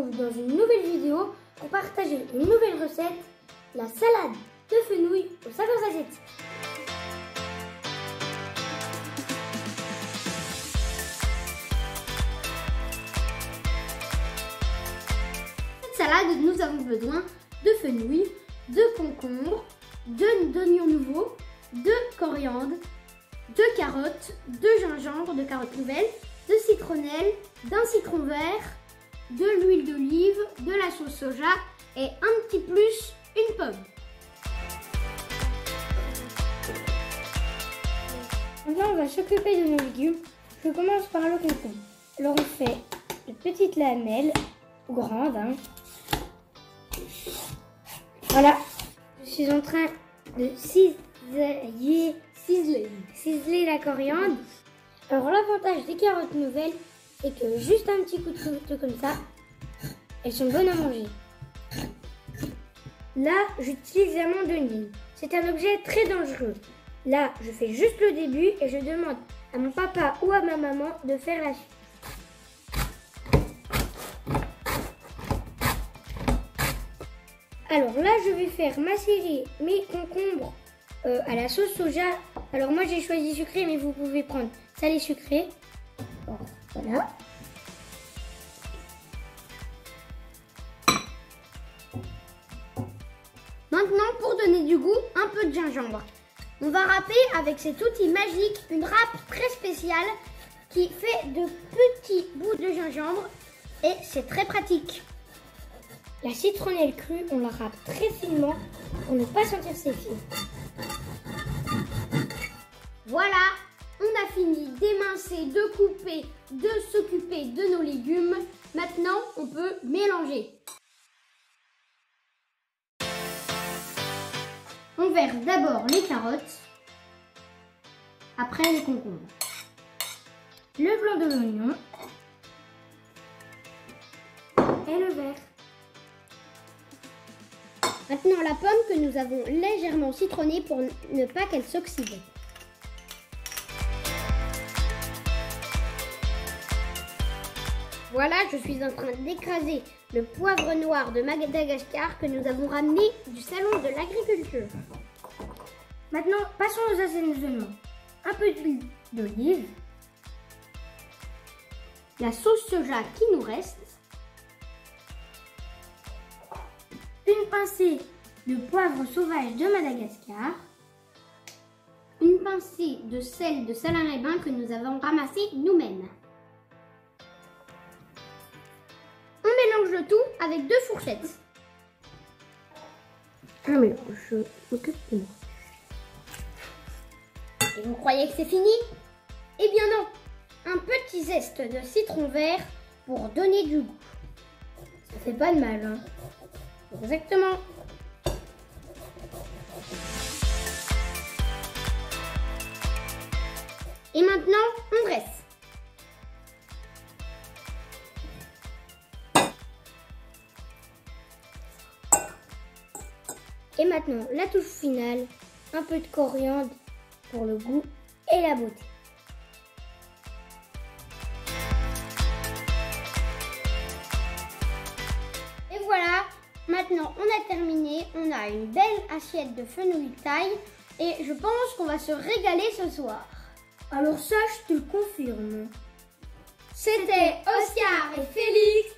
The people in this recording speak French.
dans une nouvelle vidéo pour partager une nouvelle recette, la salade de fenouil aux saveurs asiatiques. Cette salade, nous avons besoin de fenouil, de concombre, d'oignons nouveaux, de coriandre, de carottes, de gingembre, de carottes nouvelles, de citronnelle, d'un citron vert, de l'huile d'olive, de la sauce soja et un petit plus, une pomme. Maintenant, on va s'occuper de nos légumes. Je commence par le concombre. Alors, on fait de petites lamelles, grandes. Hein. Voilà, je suis en train de ciseler, ciseler, ciseler la coriandre. Alors, l'avantage des carottes nouvelles, c'est que juste un petit coup de couteau comme ça, elles sont bonnes à manger. Là, j'utilise la mandoline. C'est un objet très dangereux. Là, je fais juste le début et je demande à mon papa ou à ma maman de faire la suite. Alors là, je vais faire macérer mes concombres euh, à la sauce soja. Alors moi, j'ai choisi sucré, mais vous pouvez prendre salé sucré. Voilà. Maintenant, pour donner du goût, un peu de gingembre. On va râper avec cet outil magique une râpe très spéciale qui fait de petits bouts de gingembre et c'est très pratique. La citronnelle crue, on la râpe très finement pour ne pas sentir ses fils. Voilà, on a fini d'émincer, de couper, de s'occuper de nos légumes. Maintenant, on peut mélanger. On verse d'abord les carottes, après les concombres, le blanc de l'oignon et le vert. Maintenant la pomme que nous avons légèrement citronnée pour ne pas qu'elle s'oxyde. Voilà, je suis en train d'écraser le poivre noir de Madagascar que nous avons ramené du salon de l'agriculture. Maintenant, passons aux assaisonnements. Un peu d'huile d'olive, la sauce soja qui nous reste, une pincée de poivre sauvage de Madagascar, une pincée de sel de Salin-les-Bains que nous avons ramassé nous-mêmes. Le tout avec deux fourchettes. Un mélange, je m'occupe de moi. Et vous croyez que c'est fini? Eh bien non Un petit zeste de citron vert pour donner du goût. Ça fait pas de mal, hein Exactement Et maintenant, on dresse. Et maintenant, la touche finale, un peu de coriandre pour le goût et la beauté. Et voilà, maintenant on a terminé, on a une belle assiette de fenouil taille et je pense qu'on va se régaler ce soir. Alors ça, je te le confirme. C'était Oscar et Félix